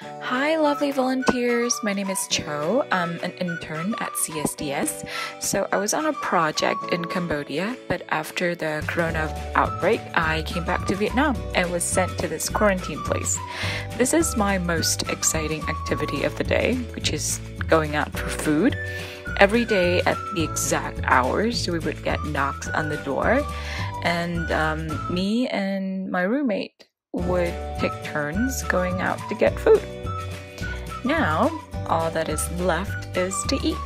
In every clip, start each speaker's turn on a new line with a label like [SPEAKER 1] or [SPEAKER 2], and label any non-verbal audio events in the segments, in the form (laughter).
[SPEAKER 1] Hi, lovely volunteers. My name is Chau. I'm an intern at CSDS. So, I was on a project in Cambodia, but after the corona outbreak, I came back to Vietnam and was sent to this quarantine place. This is my most exciting activity of the day, which is going out for food. Every day at the exact hours, we would get knocks on the door, and um, me and my roommate would take turns going out to get food. Now, all that is left is to eat.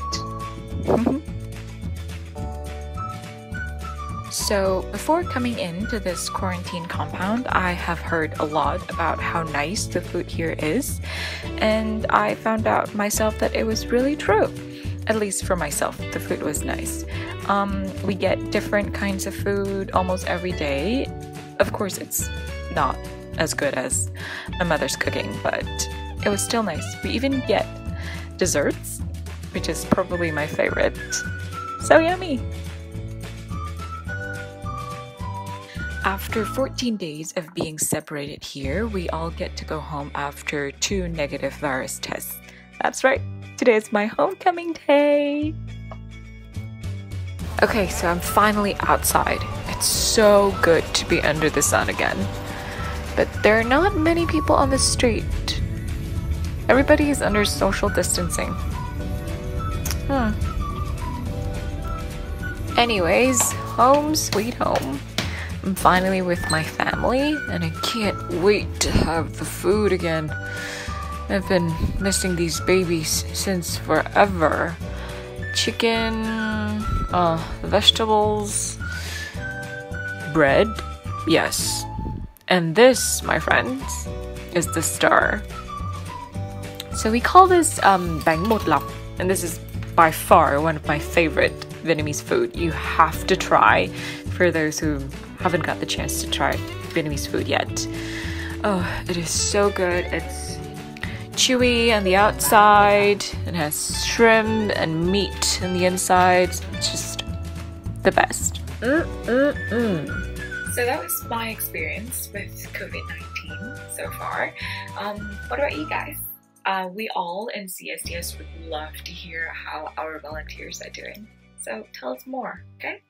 [SPEAKER 1] (laughs) so, before coming into this quarantine compound, I have heard a lot about how nice the food here is, and I found out myself that it was really true. At least for myself, the food was nice. Um, we get different kinds of food almost every day. Of course, it's not as good as my mother's cooking, but it was still nice. We even get desserts, which is probably my favorite. So yummy! After 14 days of being separated here, we all get to go home after two negative virus tests. That's right, today is my homecoming day! Okay, so I'm finally outside. It's so good to be under the sun again but there are not many people on the street. Everybody is under social distancing. Hmm. Anyways, home sweet home. I'm finally with my family, and I can't wait to have the food again. I've been missing these babies since forever. Chicken, uh, vegetables, bread, yes, and this, my friends, is the star. So we call this um, bánh bột and this is by far one of my favorite Vietnamese food. You have to try for those who haven't got the chance to try Vietnamese food yet. Oh, it is so good. It's chewy on the outside, it has shrimp and meat on the inside. It's just the best. Mm-mm-mm. So that was my experience with COVID 19 so far. Um, what about you guys? Uh, we all in CSDS would love to hear how our volunteers are doing. So tell us more, okay?